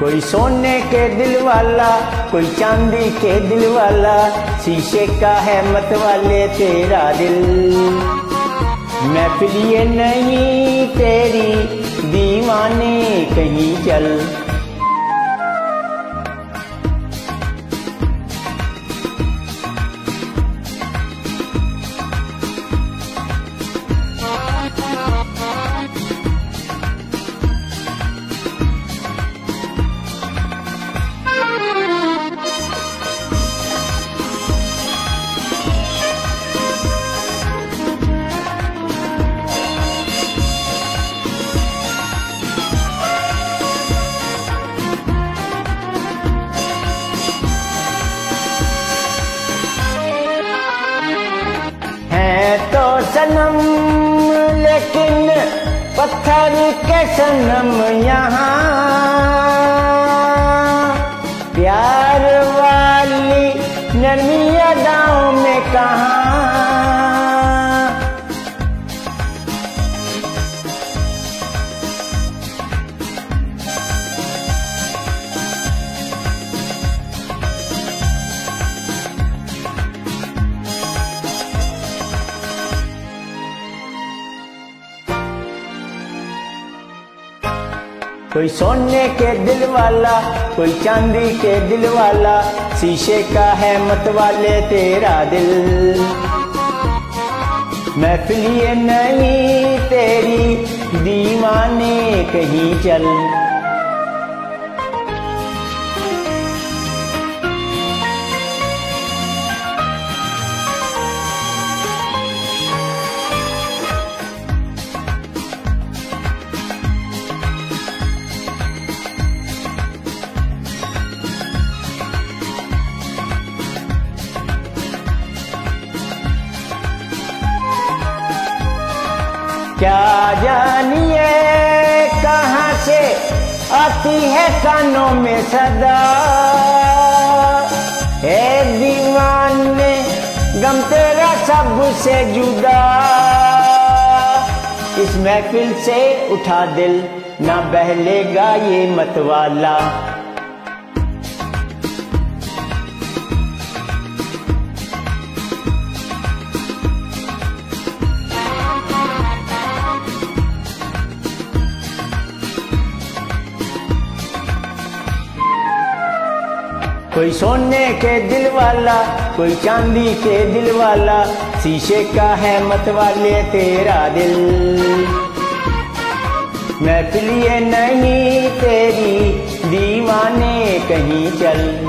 कोई सोने के दिल वाला, कोई चांदी के दिल वाला, शीशे का है मत वाले तेरा दिल। महफिल ये नहीं तेरी दीवाने कहीं चल। सनम लेकिन पत्थर के सनम यहाँ। प्यार वाली नरमी अदाओं में कहाँ कोई सोने के दिल वाला, कोई चांदी के दिल वाला, शीशे का है मत वाले तेरा दिल। महफिल नहीं तेरी दीवाने कहीं चल। क्या जानिए कहाँ से आती है कानों में सदा? है दीवाने, गम तेरा सबसे जुदा। इस महफिल से उठा दिल, ना बहलेगा ये मतवाला। कोई सोने के दिल वाला, कोई चांदी के दिल वाला, शीशे का है मत वाले तेरा दिल। मैं ये नहीं तेरी, दीवाने कहीं चल।